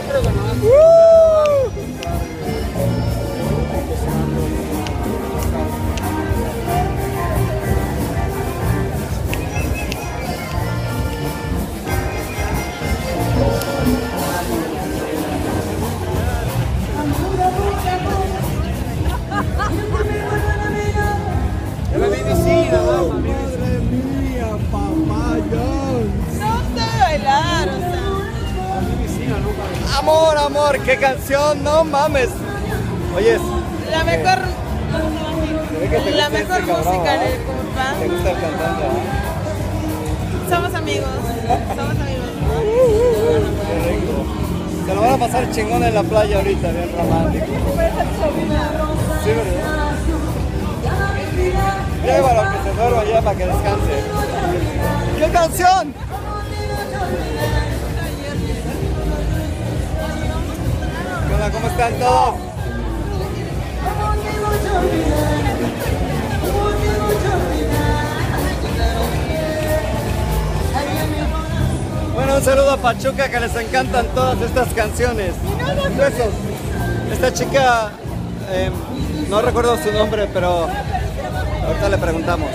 Uh! Amor, amor, qué canción, no mames. Oyes, La mejor, que te la mejor este cabrón, música ¿ah? de Te compa. gusta el cantante, ¿ah? Somos amigos, somos amigos. Qué rico. Se lo van a pasar chingón en la playa ahorita, bien romántico. Sí, ¿verdad? Llévalo que se duerma ya para que descanse. ¿Qué canción? ¿Cómo? Bueno, un saludo a Pachuca que les encantan todas estas canciones. Besos. Esta chica, eh, no recuerdo su nombre, pero ahorita le preguntamos.